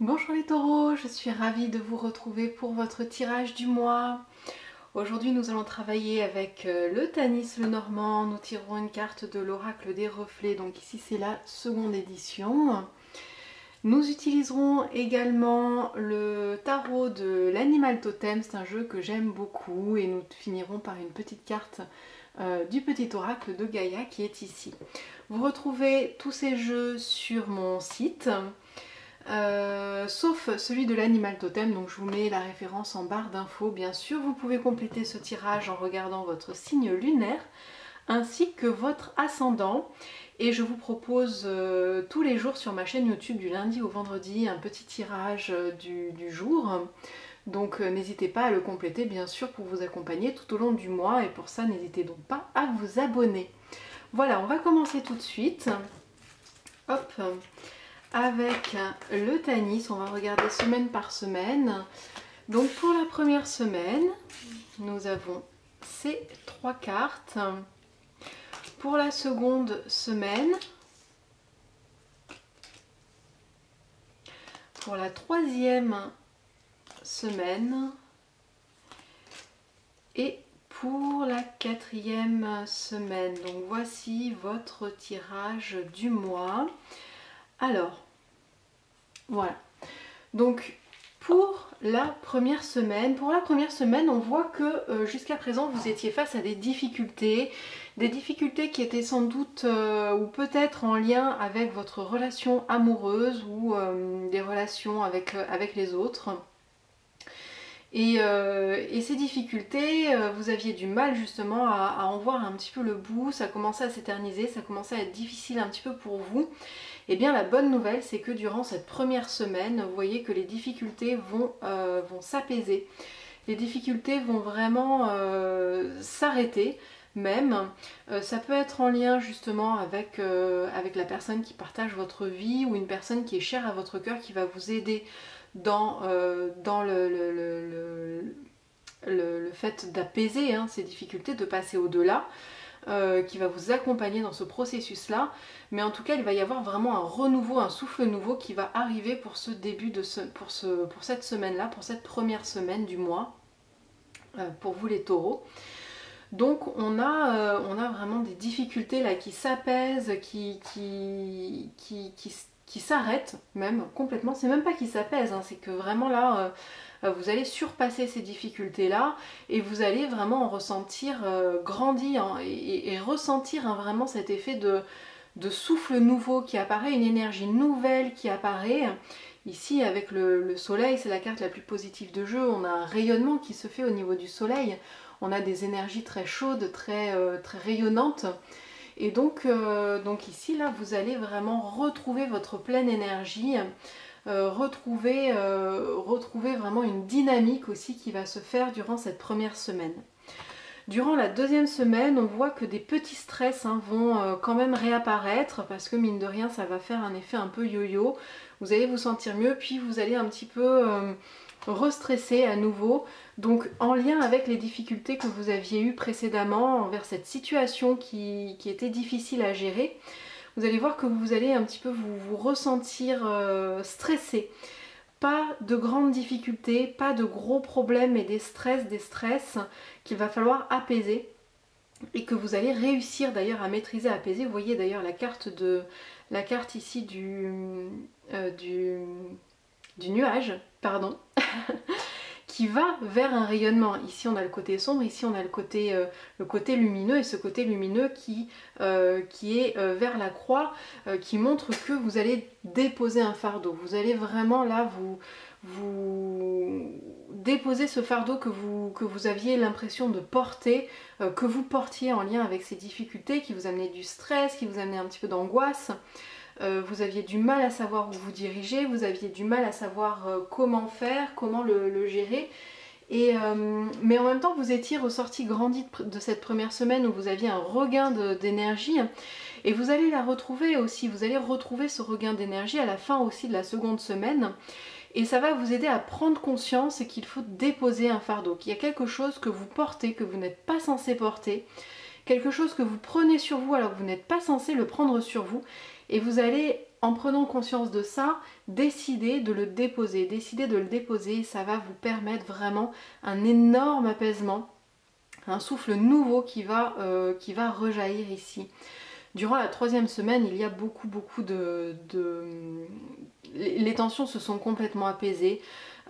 Bonjour les taureaux, je suis ravie de vous retrouver pour votre tirage du mois. Aujourd'hui nous allons travailler avec euh, le Tanis le Normand, nous tirerons une carte de l'oracle des reflets, donc ici c'est la seconde édition. Nous utiliserons également le tarot de l'animal totem, c'est un jeu que j'aime beaucoup et nous finirons par une petite carte euh, du petit oracle de Gaïa qui est ici. Vous retrouvez tous ces jeux sur mon site. Euh, sauf celui de l'animal totem, donc je vous mets la référence en barre d'infos. Bien sûr, vous pouvez compléter ce tirage en regardant votre signe lunaire ainsi que votre ascendant. Et je vous propose euh, tous les jours sur ma chaîne YouTube du lundi au vendredi un petit tirage euh, du, jour. Donc n'hésitez pas à le compléter bien sûr pour vous accompagner tout au long du mois et pour ça n'hésitez donc pas à vous abonner. Voilà, on va commencer tout de suite. Hop avec le Tanis. On va regarder semaine par semaine. Donc pour la première semaine, nous avons ces trois cartes. Pour la seconde semaine, pour la troisième semaine et pour la quatrième semaine. Donc voici votre tirage du mois. Alors, voilà. Donc, pour la première semaine, pour la première semaine, on voit que euh, jusqu'à présent, vous étiez face à des difficultés, des difficultés qui étaient sans doute euh, ou peut-être en lien avec votre relation amoureuse ou euh, des relations avec, les autres. Et, ces difficultés, vous aviez du mal justement à, à, en voir un petit peu le bout, ça commençait à s'éterniser, ça commençait à être difficile un petit peu pour vous. Eh bien la bonne nouvelle c'est que durant cette première semaine, vous voyez que les difficultés vont, euh, s'apaiser. Les difficultés vont vraiment euh, s'arrêter même. Euh, ça peut être en lien justement avec, la personne qui partage votre vie ou une personne qui est chère à votre cœur qui va vous aider dans, le, fait d'apaiser hein, ces difficultés, de passer au-delà. Euh, qui va vous accompagner dans ce processus-là. Mais en tout cas, il va y avoir vraiment un renouveau, un souffle nouveau qui va arriver pour ce début de ce, pour, ce, pour cette semaine-là, pour cette première semaine du mois, euh, pour vous les taureaux. Donc on a, euh, on a vraiment des difficultés là qui s'apaisent, qui, qui, s'arrêtent même complètement. C'est même pas qui s'apaisent, hein, c'est que vraiment là vous allez surpasser ces difficultés-là et vous allez vraiment en ressentir euh, grandir hein, et, ressentir hein, vraiment cet effet de, souffle nouveau qui apparaît, une énergie nouvelle qui apparaît. Ici, avec le, soleil, c'est la carte la plus positive de jeu. On a un rayonnement qui se fait au niveau du soleil. On a des énergies très chaudes, très, euh, très rayonnantes. Et donc, donc ici, là, vous allez vraiment retrouver votre pleine énergie. Euh, retrouver, euh, retrouver vraiment une dynamique aussi qui va se faire durant cette première semaine. Durant la deuxième semaine, on voit que des petits stress hein, vont euh, quand même réapparaître parce que mine de rien, ça va faire un effet un peu yo-yo. Vous allez vous sentir mieux, puis vous allez un petit peu restresser à nouveau. Donc en lien avec les difficultés que vous aviez eues précédemment envers cette situation qui était difficile à gérer, vous allez voir que vous allez un petit peu vous, ressentir euh, stressé. Pas de grandes difficultés, pas de gros problèmes et des stress, des stress qu'il va falloir apaiser et que vous allez réussir d'ailleurs à maîtriser, à apaiser. Vous voyez d'ailleurs la carte de la carte ici du, euh, du, du nuage, pardon. qui va vers un rayonnement. Ici on a le côté sombre, ici on a le côté, euh, le côté lumineux et ce côté lumineux qui, euh, est euh, vers la croix, qui montre que vous allez déposer un fardeau. Vous allez vraiment là vous, vous déposer ce fardeau que vous, que vous aviez l'impression de porter, que vous portiez en lien avec ces difficultés, qui vous amenaient du stress, qui vous amenaient un petit peu d'angoisse. Euh, vous aviez du mal à savoir où vous dirigez, vous aviez du mal à savoir euh, comment faire, comment le, gérer. Euh, mais en même temps, vous étiez ressorti grandi de cette première semaine où vous aviez un regain d'énergie. Et vous allez la retrouver aussi, vous allez retrouver ce regain d'énergie à la fin aussi de la seconde semaine. Et ça va vous aider à prendre conscience qu'il faut déposer un fardeau, qu'il y a quelque chose que vous portez, que vous n'êtes pas censé porter, quelque chose que vous prenez sur vous alors que vous n'êtes pas censé le prendre sur vous. Et vous allez, en prenant conscience de ça, décider de le déposer. Décider de le déposer, ça va vous permettre vraiment un énorme apaisement, un souffle nouveau qui va, euh, qui va rejaillir ici. Durant la troisième semaine, il y a beaucoup, beaucoup de... Les tensions se sont complètement apaisées.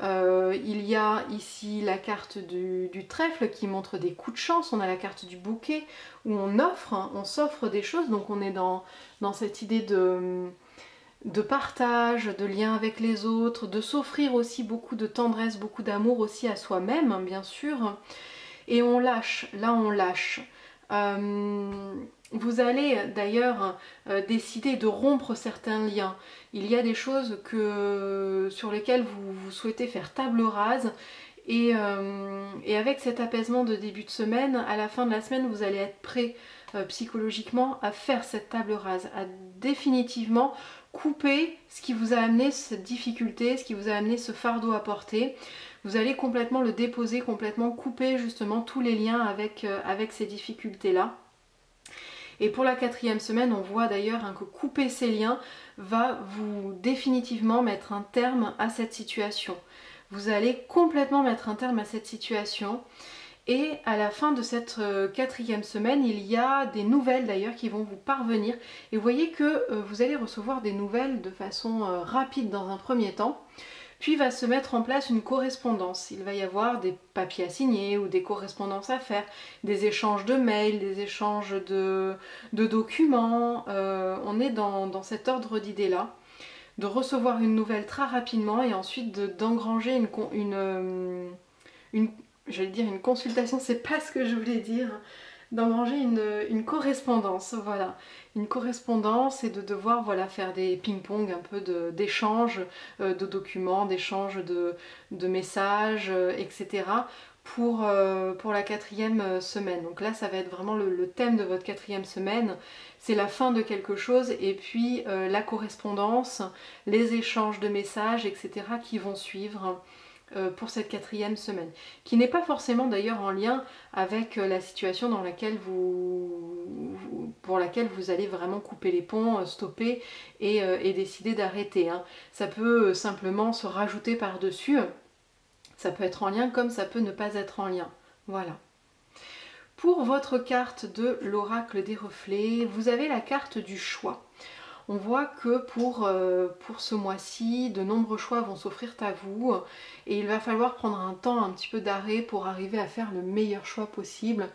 Euh, il y a ici la carte du, trèfle qui montre des coups de chance. On a la carte du bouquet où on offre, hein, on s'offre des choses. Donc on est dans, cette idée de, de partage, de lien avec les autres, de s'offrir aussi beaucoup de tendresse, beaucoup d'amour aussi à soi-même, hein, bien sûr. Et on lâche, là on lâche. Euh, vous allez d'ailleurs euh, décider de rompre certains liens. Il y a des choses que, sur lesquelles vous, souhaitez faire table rase euh, et, avec cet apaisement de début de semaine, à la fin de la semaine, vous allez être prêt euh, psychologiquement à faire cette table rase, à définitivement couper ce qui vous a amené cette difficulté, ce qui vous a amené ce fardeau à porter. Vous allez complètement le déposer, complètement couper justement tous les liens avec, avec ces difficultés-là. Et pour la quatrième semaine, on voit d'ailleurs hein, que couper ces liens va vous définitivement mettre un terme à cette situation. Vous allez complètement mettre un terme à cette situation. Et à la fin de cette euh, quatrième semaine, il y a des nouvelles d'ailleurs qui vont vous parvenir. Et vous voyez que euh, vous allez recevoir des nouvelles de façon euh, rapide dans un premier temps. Puis va se mettre en place une correspondance. Il va y avoir des papiers à signer ou des correspondances à faire, des échanges de mails, des échanges de, documents. Euh, on est dans, cet ordre d'idées-là de recevoir une nouvelle très rapidement et ensuite d'engranger une, une, euh, une, dire une consultation, c'est pas ce que je voulais dire, d'engranger une, une, correspondance, voilà. Une correspondance et de devoir voilà, faire des ping-pong un peu d'échanges de, euh, de, documents, d'échanges de, messages, euh, etc. Pour, euh, pour, la quatrième semaine. Donc là, ça va être vraiment le thème de votre quatrième semaine. C'est la fin de quelque chose et puis la correspondance, les échanges de messages, etc. qui vont suivre. Euh, pour cette quatrième semaine, qui n'est pas forcément d'ailleurs en lien avec euh, la situation dans laquelle vous, pour laquelle vous allez vraiment couper les ponts, euh, stopper et, décider d'arrêter. Hein. Ça peut simplement se rajouter par-dessus, ça peut être en lien comme ça peut ne pas être en lien. Voilà. Pour votre carte de l'oracle des reflets, vous avez la carte du choix on voit que pour, euh, pour ce mois-ci, de nombreux choix vont s'offrir à vous et il va falloir prendre un temps un petit peu d'arrêt pour arriver à faire le meilleur choix possible,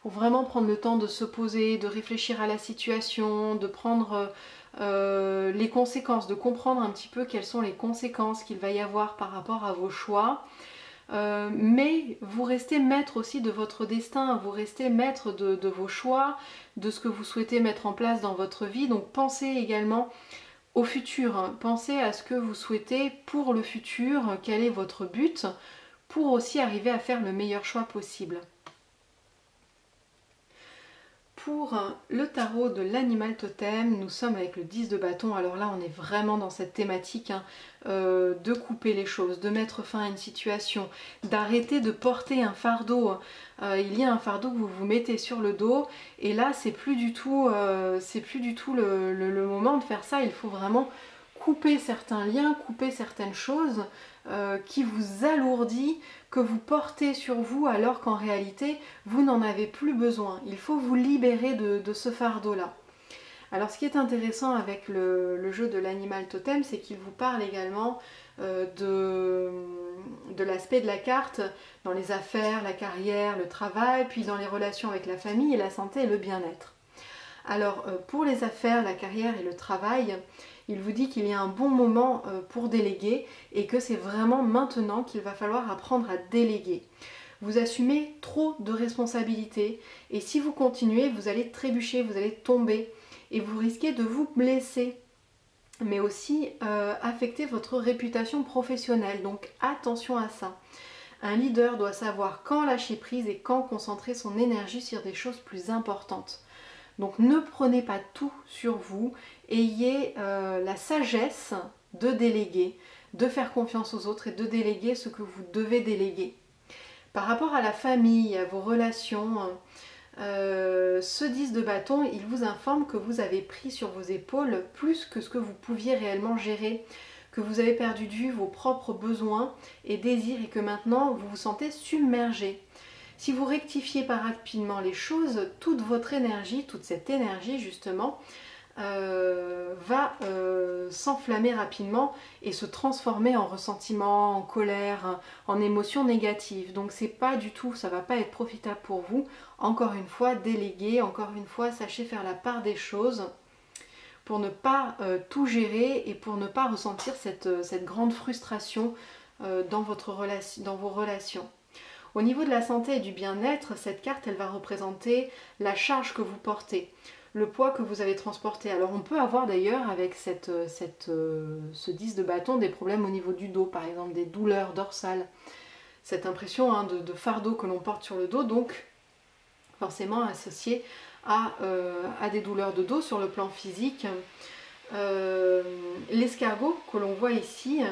pour vraiment prendre le temps de se poser, de réfléchir à la situation, de prendre euh, les conséquences, de comprendre un petit peu quelles sont les conséquences qu'il va y avoir par rapport à vos choix. Euh, mais vous restez maître aussi de votre destin, vous restez maître de, vos choix, de ce que vous souhaitez mettre en place dans votre vie. Donc pensez également au futur, hein. pensez à ce que vous souhaitez pour le futur, quel est votre but, pour aussi arriver à faire le meilleur choix possible pour le tarot de l'animal totem, nous sommes avec le 10 de bâton. Alors là, on est vraiment dans cette thématique hein, euh, de couper les choses, de mettre fin à une situation, d'arrêter de porter un fardeau. Euh, il y a un fardeau que vous vous mettez sur le dos et là, c'est plus du tout, euh, c'est plus du tout le, moment de faire ça. Il faut vraiment couper certains liens, couper certaines choses qui vous alourdit, que vous portez sur vous alors qu'en réalité vous n'en avez plus besoin. Il faut vous libérer de, ce fardeau-là. Alors ce qui est intéressant avec le, jeu de l'animal totem, c'est qu'il vous parle également euh, de, de l'aspect de la carte dans les affaires, la carrière, le travail, puis dans les relations avec la famille et la santé et le bien-être. Alors euh, pour les affaires, la carrière et le travail, il vous dit qu'il y a un bon moment euh, pour déléguer et que c'est vraiment maintenant qu'il va falloir apprendre à déléguer. Vous assumez trop de responsabilités et si vous continuez, vous allez trébucher, vous allez tomber et vous risquez de vous blesser mais aussi euh, affecter votre réputation professionnelle. Donc attention à ça. Un leader doit savoir quand lâcher prise et quand concentrer son énergie sur des choses plus importantes. Donc ne prenez pas tout sur vous, ayez euh, la sagesse de déléguer, de faire confiance aux autres et de déléguer ce que vous devez déléguer. Par rapport à la famille, à vos relations, euh, ce 10 de bâton, il vous informe que vous avez pris sur vos épaules plus que ce que vous pouviez réellement gérer, que vous avez perdu de vue vos propres besoins et désirs et que maintenant vous vous sentez submergé. Si vous rectifiez pas rapidement les choses, toute votre énergie, toute cette énergie justement, euh, va euh, s'enflammer rapidement et se transformer en ressentiment, en colère, en émotions négatives. Donc c'est pas du tout, ça va pas être profitable pour vous. Encore une fois, déléguer, encore une fois, sachez faire la part des choses pour ne pas euh, tout gérer et pour ne pas ressentir cette, grande frustration dans vos relations. Au niveau de la santé et du bien-être, cette carte, elle va représenter la charge que vous portez le poids que vous avez transporté. Alors on peut avoir d'ailleurs avec cette, euh, ce 10 de bâton des problèmes au niveau du dos, par exemple des douleurs dorsales, cette impression hein, de, fardeau que l'on porte sur le dos, donc forcément associé à, euh, à, des douleurs de dos sur le plan physique. Euh, l'escargot que l'on voit ici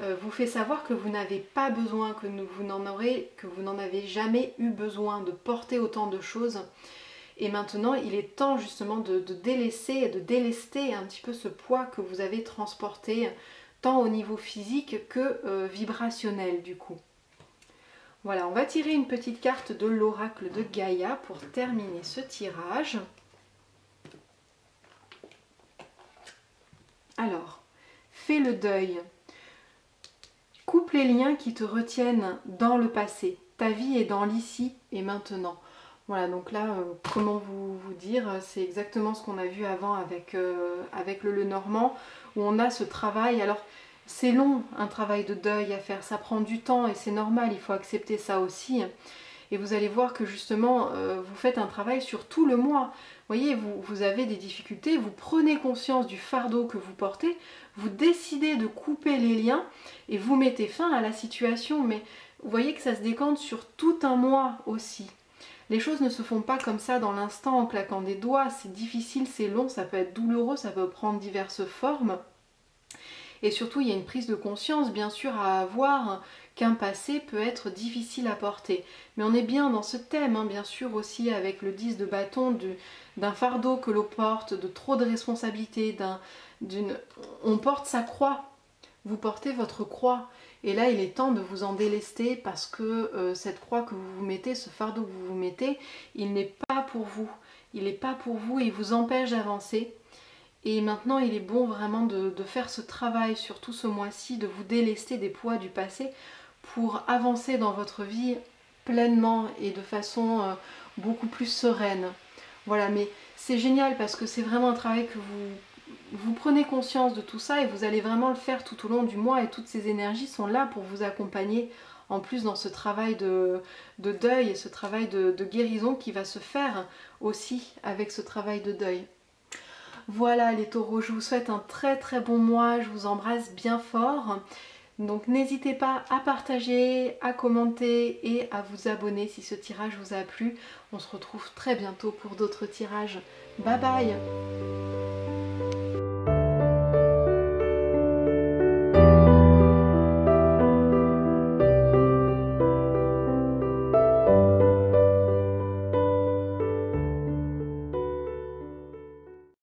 vous fait savoir que vous n'avez pas besoin, que vous n'en aurez, que vous n'en avez jamais eu besoin de porter autant de choses et maintenant, il est temps justement de, délaisser de délester un petit peu ce poids que vous avez transporté, tant au niveau physique que euh, vibrationnel du coup. Voilà, on va tirer une petite carte de l'oracle de Gaïa pour terminer ce tirage. Alors, fais le deuil. Coupe les liens qui te retiennent dans le passé. Ta vie est dans l'ici et maintenant. Voilà, donc là, euh, comment vous, dire, c'est exactement ce qu'on a vu avant avec, euh, avec le Le Normand, où on a ce travail. Alors, c'est long, un travail de deuil à faire, ça prend du temps et c'est normal, il faut accepter ça aussi. Et vous allez voir que justement, euh, vous faites un travail sur tout le mois. Vous voyez, vous, vous avez des difficultés, vous prenez conscience du fardeau que vous portez, vous décidez de couper les liens et vous mettez fin à la situation. Mais vous voyez que ça se décante sur tout un mois aussi. Les choses ne se font pas comme ça dans l'instant en claquant des doigts, c'est difficile, c'est long, ça peut être douloureux, ça peut prendre diverses formes. Et surtout, il y a une prise de conscience, bien sûr, à avoir qu'un passé peut être difficile à porter. Mais on est bien dans ce thème, hein, bien sûr, aussi avec le 10 de bâton d'un fardeau que l'on porte, de trop de responsabilités, d'une... On porte sa croix. Vous portez votre croix. Et là, il est temps de vous en délester parce que euh, cette croix que vous vous mettez, ce fardeau que vous vous mettez, il n'est pas pour vous. Il n'est pas pour vous il vous empêche d'avancer. Et maintenant, il est bon vraiment de, faire ce travail sur tout ce mois-ci, de vous délester des poids du passé pour avancer dans votre vie pleinement et de façon euh, beaucoup plus sereine. Voilà, mais c'est génial parce que c'est vraiment un travail que vous vous prenez conscience de tout ça et vous allez vraiment le faire tout au long du mois et toutes ces énergies sont là pour vous accompagner en plus dans ce travail de, deuil et ce travail de, guérison qui va se faire aussi avec ce travail de deuil. Voilà les taureaux, je vous souhaite un très très bon mois, je vous embrasse bien fort. Donc n'hésitez pas à partager, à commenter et à vous abonner si ce tirage vous a plu. On se retrouve très bientôt pour d'autres tirages. Bye bye